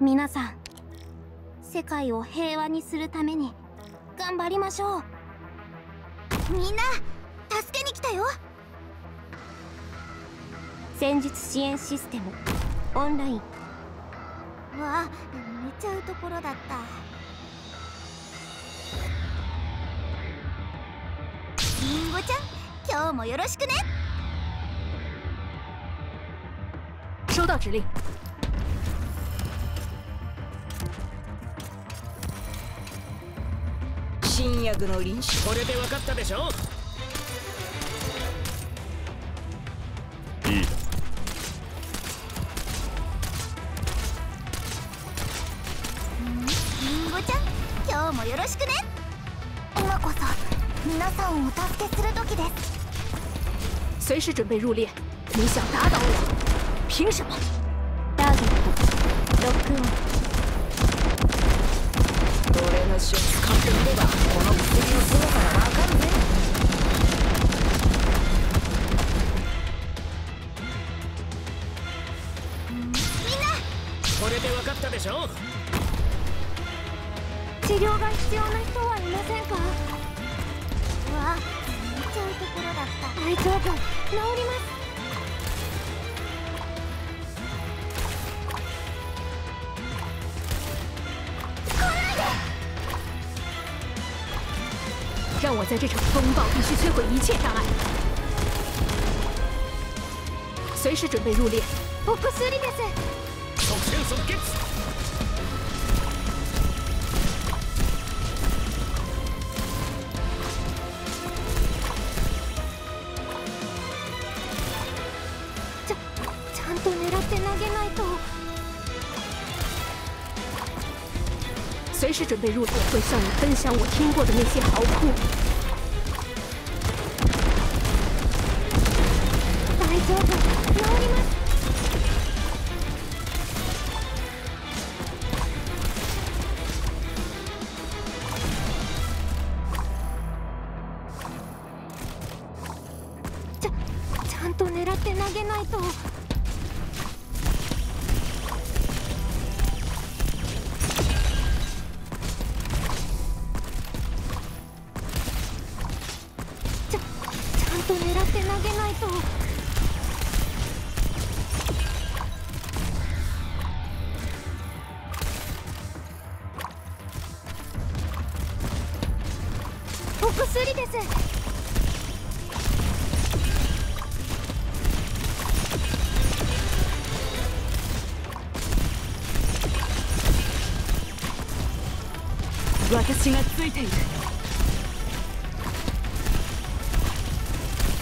皆さん世界を平和にするために頑張りましょう。みんな助けに来たよ。戦術支援システムオンライン。わあ寝ちゃうところだった。りんごちゃん今日もよろしくね。收到指令新薬の臨床。これで分かったでしょ？いい。りん？ごちゃん今日もよろしくね。今こそ皆さんをお助けする時です。随时准备入列你想打倒我凭什么ターゲット。ロックオン。俺の手使ってみればこの薬のすごさがわかるぜみんなこれで分かったでしょ？治療が必要な人はいませんか？わあ寝ちゃうところだった。大丈夫。治ります。让我在这场风暴必须摧毁一切障碍随时准备入列お薬です即戦即決ちゃちゃんと狙って投げないと 随时准备入列会向你分享我听过的那些好库大丈夫治りますちゃちゃんと狙って投げないと 投げないと。お薬です。私がついている。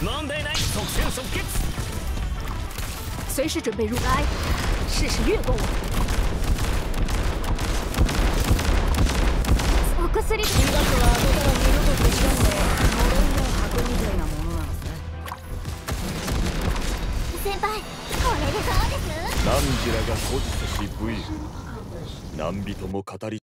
問題ない。即戦即決。随时准备入来试试越过我。お薬。です医学は後から二度と手知らんで呪いの箱みたいなものなのさ先輩これでどうです。何時らが孤児し武勇何人も語り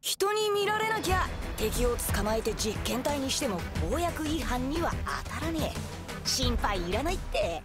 人に見られなきゃ敵を捕まえて実験体にしても公約違反には当たらねえ。心配いらないって。